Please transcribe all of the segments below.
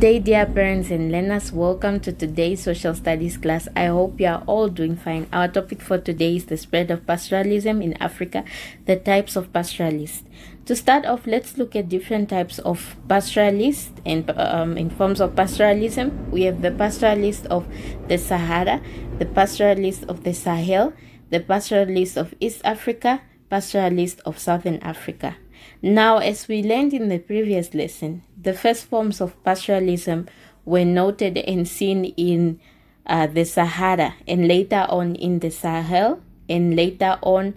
Day, dear parents and learners. Welcome to today's social studies class. I hope you are all doing fine. Our topic for today is the spread of pastoralism in Africa, the types of pastoralists. To start off, let's look at different types of pastoralists and um, in forms of pastoralism. We have the pastoralist of the Sahara, the pastoralist of the Sahel, the pastoralist of East Africa, pastoralist of Southern Africa. Now, as we learned in the previous lesson, the first forms of pastoralism were noted and seen in uh, the Sahara and later on in the Sahel and later on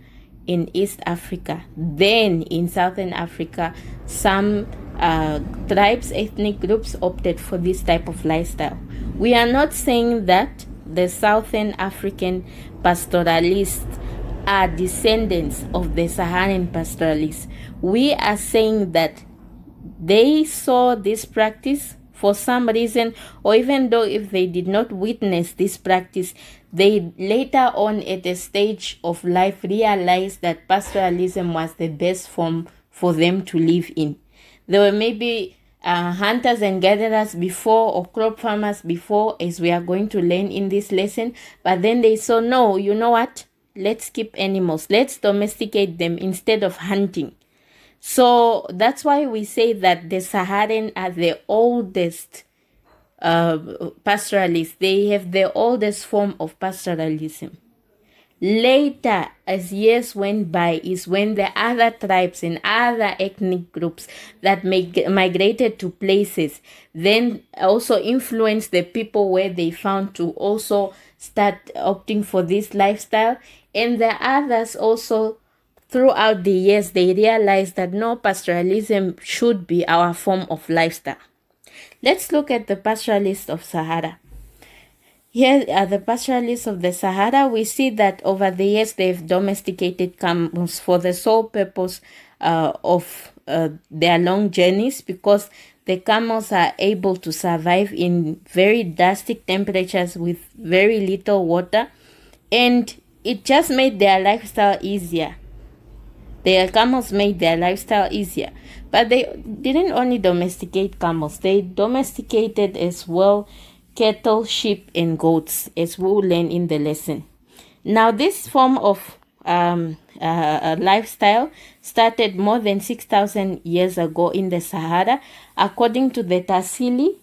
in East Africa. Then in Southern Africa, some uh, tribes, ethnic groups opted for this type of lifestyle. We are not saying that the Southern African pastoralists are descendants of the Saharan pastoralists. We are saying that they saw this practice for some reason, or even though if they did not witness this practice, they later on at a stage of life realized that pastoralism was the best form for them to live in. There were maybe uh, hunters and gatherers before or crop farmers before as we are going to learn in this lesson but then they saw no you know what let's keep animals. Let's domesticate them instead of hunting. So that's why we say that the saharan are the oldest uh, pastoralists. They have the oldest form of pastoralism. Later as years went by is when the other tribes and other ethnic groups that mig- migrated to places then also influenced the people where they found to also start opting for this lifestyle and the others also throughout the years they realized that no pastoralism should be our form of lifestyle let's look at the pastoralists of sahara here are the pastoralists of the Sahara. We see that over the years they've domesticated camels for the sole purpose uh, of uh, their long journeys because the camels are able to survive in very dusty temperatures with very little water and it just made their lifestyle easier. The camels made their lifestyle easier. But they didn't only domesticate camels, they domesticated as well cattle, sheep, and goats, as we will learn in the lesson. Now, this form of um, uh, lifestyle started more than 6,000 years ago in the Sahara, according to the Tassili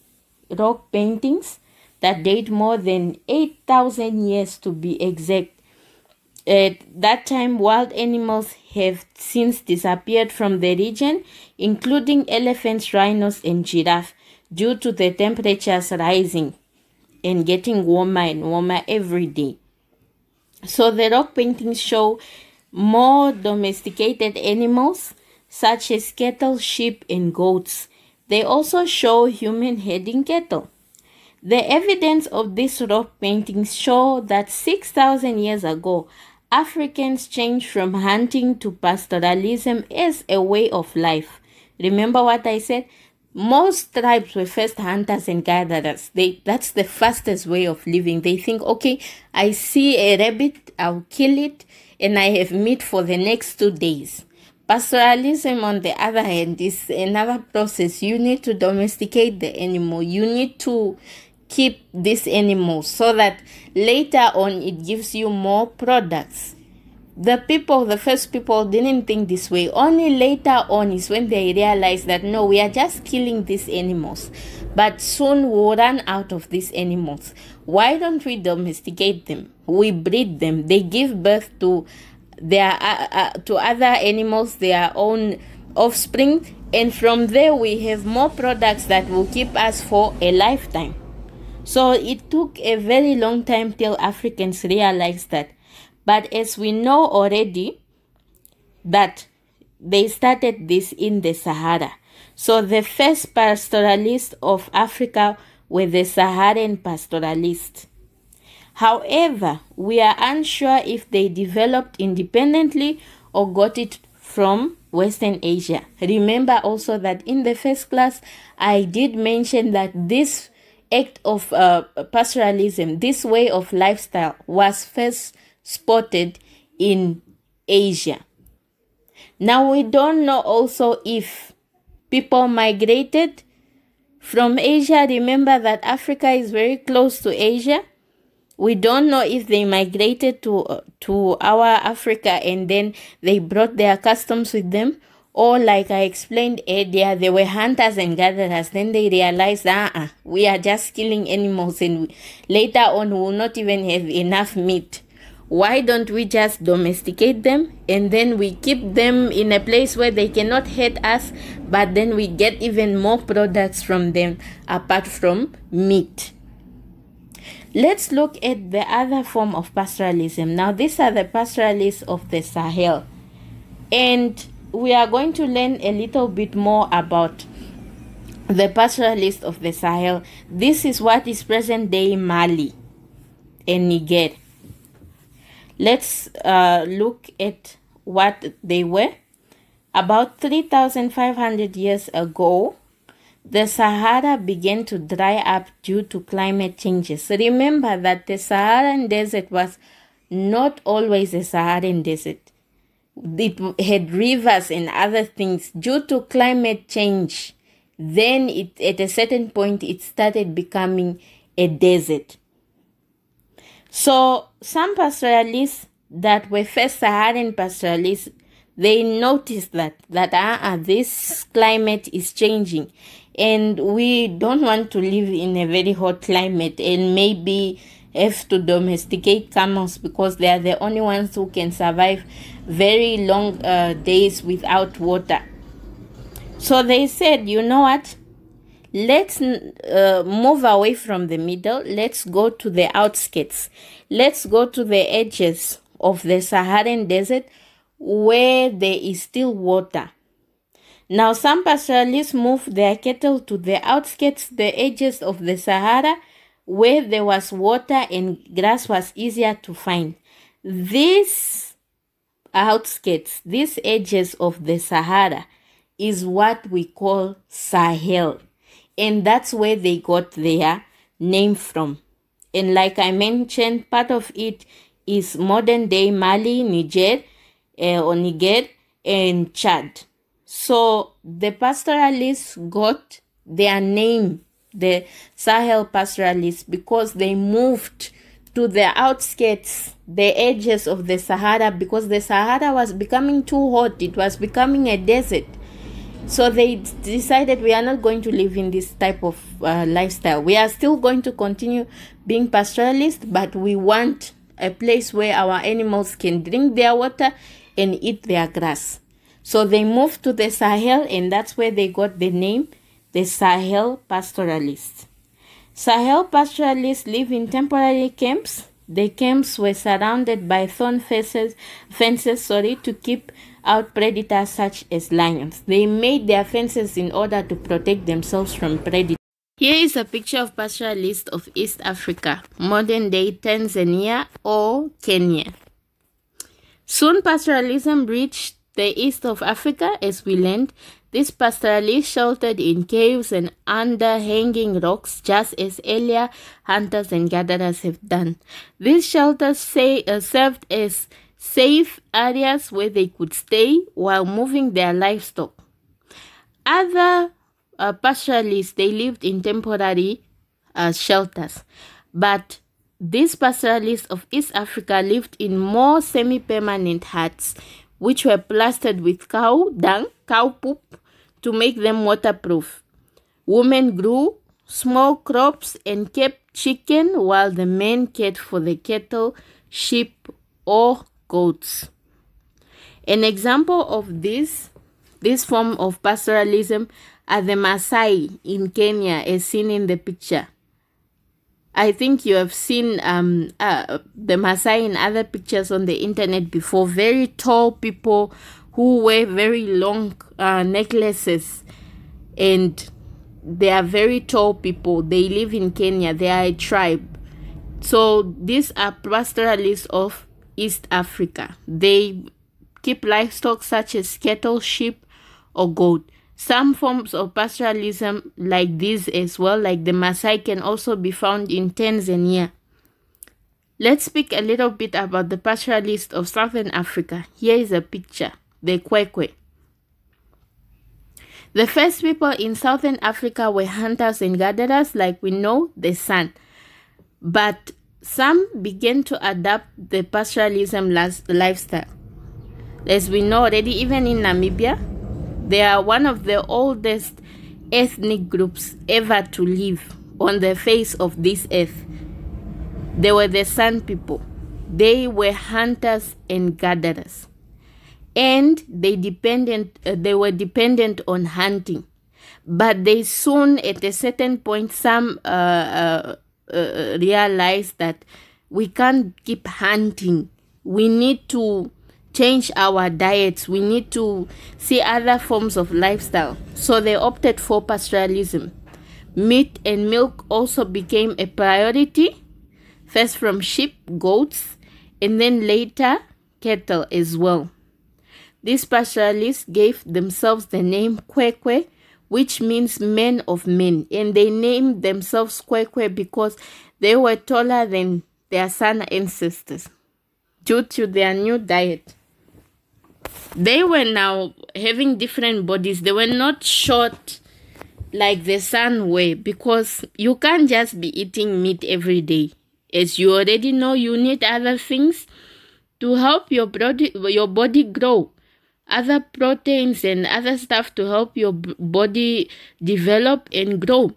rock paintings that date more than 8,000 years to be exact. At that time, wild animals have since disappeared from the region, including elephants, rhinos, and giraffe, due to the temperatures rising and getting warmer and warmer every day. So the rock paintings show more domesticated animals such as cattle, sheep, and goats. They also show human herding cattle. The evidence of these rock paintings show that 6,000 years ago, Africans change from hunting to pastoralism as a way of life. Remember what I said? most tribes were first hunters and gatherers. They that's the fastest way of living. They think okay i see a rabbit i'll kill it and i have meat for the next two days. Pastoralism on the other hand is another process. You need to domesticate the animal. You need to keep this animal so that later on it gives you more products the people, the first people didn't think this way. Only later on is when they realized that no, we are just killing these animals. But soon we'll run out of these animals. Why don't we domesticate them? We breed them. They give birth to their uh, uh, to other animals, their own offspring, and from there we have more products that will keep us for a lifetime. So it took a very long time till Africans realized that but as we know already that they started this in the Sahara. So the first pastoralists of Africa were the Saharan pastoralists. However, we are unsure if they developed independently or got it from Western Asia. Remember also that in the first class, I did mention that this act of uh, pastoralism, this way of lifestyle, was first spotted in Asia. Now we don't know also if people migrated from Asia. Remember that Africa is very close to Asia. We don't know if they migrated to uh, to our Africa and then they brought their customs with them, or like I explained earlier, they were hunters and gatherers. Then they realized, ah, uh-uh, we are just killing animals, and later on we will not even have enough meat. Why don't we just domesticate them? And then we keep them in a place where they cannot hurt us but then we get even more products from them apart from meat. Let's look at the other form of pastoralism. Now these are the pastoralists of the sahel. And we are going to learn a little bit more about the pastoralists of the sahel this is what is present day mali and niger Let's uh, look at what they were. About 3,500 years ago, the Sahara began to dry up due to climate changes. Remember that the Saharan desert was not always a Saharan desert. It had rivers and other things due to climate change. Then it, at a certain point, it started becoming a desert. So some pastoralists that were first Saharan pastoralists, they noticed that that uh, this climate is changing, and we don't want to live in a very hot climate, and maybe have to domesticate camels because they are the only ones who can survive very long uh, days without water. So they said, you know what? let's uh, move away from the middle let's go to the outskirts let's go to the edges of the saharan desert where there is still water now some pastoralists moved their cattle to the outskirts the edges of the sahara where there was water and grass was easier to find these outskirts these edges of the sahara is what we call sahel and that's where they got their name from. And like I mentioned, part of it is modern day Mali, Niger, uh, or Niger, and Chad. So the pastoralists got their name, the Sahel pastoralists, because they moved to the outskirts, the edges of the Sahara, because the Sahara was becoming too hot. It was becoming a desert. So they decided we are not going to live in this type of uh, lifestyle. We are still going to continue being pastoralists, but we want a place where our animals can drink their water and eat their grass. So they moved to the Sahel, and that's where they got the name the Sahel pastoralists. Sahel pastoralists live in temporary camps. The camps were surrounded by thorn fences, fences sorry, to keep out predators such as lions. They made their fences in order to protect themselves from predators. Here is a picture of pastoralists of East Africa, modern day Tanzania or Kenya. Soon pastoralism reached the east of Africa as we learned. This pastoralists sheltered in caves and under hanging rocks just as earlier hunters and gatherers have done. These shelters say, uh, served as safe areas where they could stay while moving their livestock. Other uh, pastoralists, they lived in temporary uh, shelters, but these pastoralists of East Africa lived in more semi-permanent huts, which were plastered with cow dung, cow poop, to make them waterproof. Women grew small crops and kept chicken while the men cared for the cattle, sheep, or goats. An example of this, this form of pastoralism are the Maasai in Kenya as seen in the picture. I think you have seen um, uh, the Maasai in other pictures on the internet before. Very tall people who wear very long uh, necklaces and they are very tall people. They live in Kenya. They are a tribe. So these are pastoralists of East Africa. They keep livestock such as cattle, sheep, or goat. Some forms of pastoralism like these as well, like the Maasai, can also be found in Tanzania. Let's speak a little bit about the pastoralists of Southern Africa. Here is a picture, the Khoekhoe. The first people in southern Africa were hunters and gatherers, like we know, the San. But some began to adopt the pastoralism lifestyle. As we know already, even in Namibia, they are one of the oldest ethnic groups ever to live on the face of this earth. They were the San people. They were hunters and gatherers. And they dependent uh, they were dependent on hunting. But they soon at a certain point some uh, uh, uh realized that we can't keep hunting. We need to change our diets. We need to see other forms of lifestyle. So they opted for pastoralism. Meat and milk also became a priority, first from sheep, goats, and then later cattle as well. These pastoralists gave themselves the name Khoekhoe, which means men of men, and they named themselves Khoekhoe because they were taller than their San ancestors due to their new diet they were now having different bodies. They were not short like the San way because you can't just be eating meat every day. As you already know, you need other things to help your body your body grow. Other proteins and other stuff to help your body develop and grow.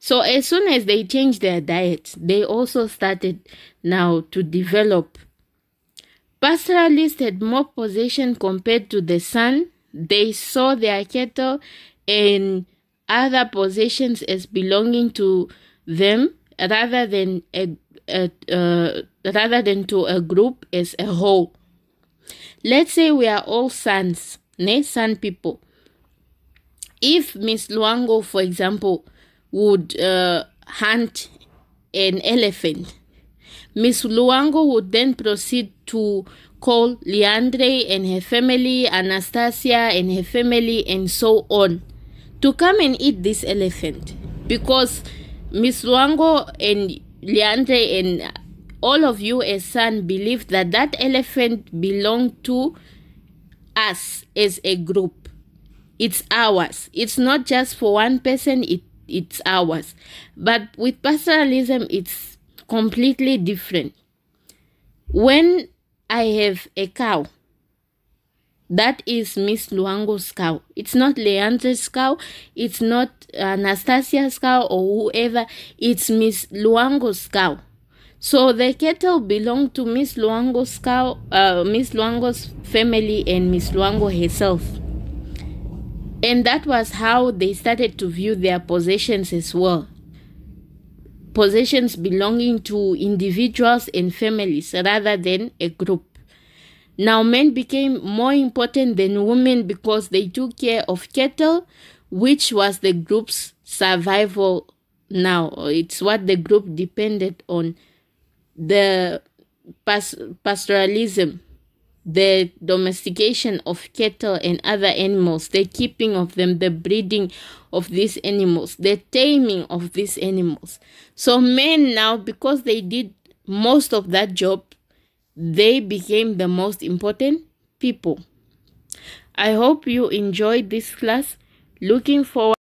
So as soon as they changed their diet, they also started now to develop Pastoralists had more possession compared to the San. They saw their cattle and other possessions as belonging to them rather than a, a uh, rather than to a group as a whole. Let's say we are all Sans, ne San people. If Miss Luango, for example, would uh, hunt an elephant, Miss Luango would then proceed to call Leandre and her family, Anastasia and her family, and so on to come and eat this elephant because Miss Luango and Leandre and all of you as San believe that that elephant belonged to us as a group. It's ours. It's not just for one person, it, it's ours. But with pastoralism, it's completely different. When I have a cow, that is Miss Luango's cow. It's not Leandre's cow. It's not Anastasia's cow or whoever. It's Miss Luango's cow. So the cattle belong to Miss Luango's cow, uh, Miss Luango's family and Miss Luango herself. And that was how they started to view their possessions as well possessions belonging to individuals and families rather than a group. Now, men became more important than women because they took care of cattle, which was the group's survival. Now, it's what the group depended on. The pas- pastoralism the domestication of cattle and other animals, the keeping of them, the breeding of these animals, the taming of these animals. So, men now, because they did most of that job, they became the most important people. I hope you enjoyed this class. Looking forward